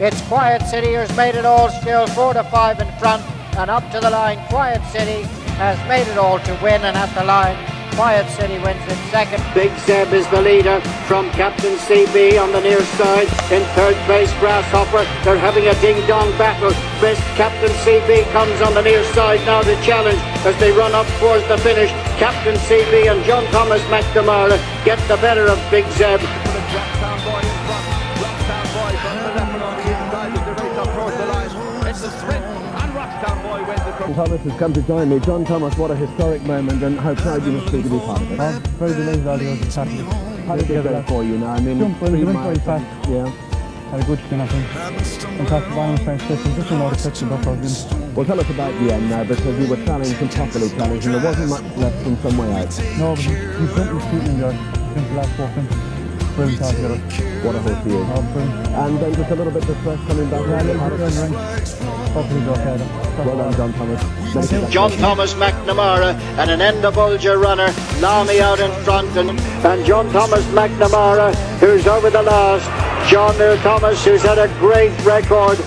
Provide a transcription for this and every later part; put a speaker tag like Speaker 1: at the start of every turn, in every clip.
Speaker 1: It's Quiet City who's made it all still, four to five in front and up to the line. Quiet City has made it all to win and at the line. Quiet City wins in second.
Speaker 2: Big Zeb is the leader from Captain Cee Bee on the near side. In third place, Grasshopper. They're having a ding-dong battle. Best Captain Cee Bee comes on the near side now to challenge as they run up towards the finish. Captain Cee Bee and John Thomas McNamara get the better of Big Zeb.
Speaker 3: John Thomas has come to join me. John Thomas, what a historic moment and how proud you must be to be part of it.
Speaker 4: I'm very delighted the others Saturday.
Speaker 3: How did it go for you now? I mean,
Speaker 4: Jump,
Speaker 3: three
Speaker 4: went
Speaker 3: miles,
Speaker 4: fast.
Speaker 3: Yeah.
Speaker 4: Had a good spin, I think. Fantastic balance, thanks to just a lot of and buff again.
Speaker 3: Well, tell us about the end now because you were challenged and properly challenged and there wasn't much left from some way out.
Speaker 4: No, but he couldn't keep me there since the last fences. Brilliant altogether.
Speaker 3: What a horse he is.
Speaker 4: Oh.
Speaker 3: And then just a little bit distressed coming back.
Speaker 4: Yeah, a little bit in. Hopefully he's okay then.
Speaker 3: Well done, John Thomas.
Speaker 2: John Thomas McNamara and an Enda Bulger runner, Lamy out in front, and, and John Thomas McNamara, who's over the last. John Thomas, who's had a great record.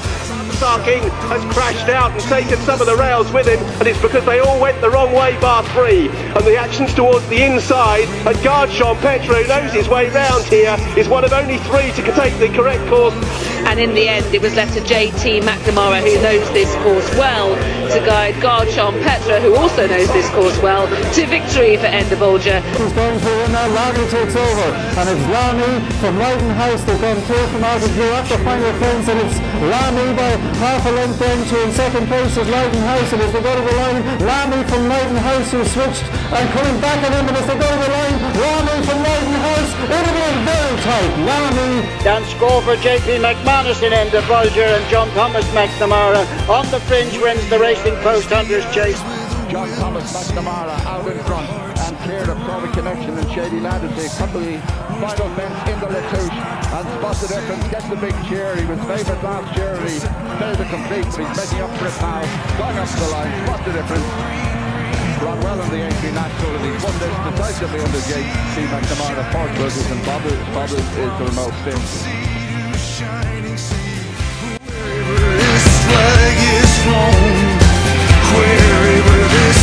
Speaker 5: King has crashed out and taken some of the rails with him, and it's because they all went the wrong way, bar three. And the actions towards the inside, and guard Sean Petro, who knows his way round here, is one of only three to take the correct course.
Speaker 6: And in the end it was left to JT McNamara who knows this course well to guide Sean Petra who also knows this course well to victory for Enda Bulger.
Speaker 4: Who's going for it now? Lamy takes over. And it's Lamy from Lighton House. They've gone through from out of here final fence. And it's Lamy by half a length then to in second place is Lighton House. And as they go to the line, Lamy from Lighton House who switched and coming back at him. And as they go to the line, Lamy from Lighton House. It'll be very tight. Lamy
Speaker 2: Dan score for JP McManus in Enda Bulger and John Thomas McNamara on the fringe wins the Racing Post Hunters Chase.
Speaker 7: John Thomas McNamara out in front and cleared a Private Connection and Shady Lad as they cut the final fence in the La Touche and spot the difference, gets the big cheer. He was favourite last year and he failed to complete, but he's making up for it now. Going up the line, spot the the A3 National he's won this decisively under JT McNamara, Port Burgess and. Bobbers is the remote spin.
Speaker 8: this flag is flown, wherever this.